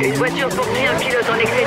Une voiture poursuit un pilote en excès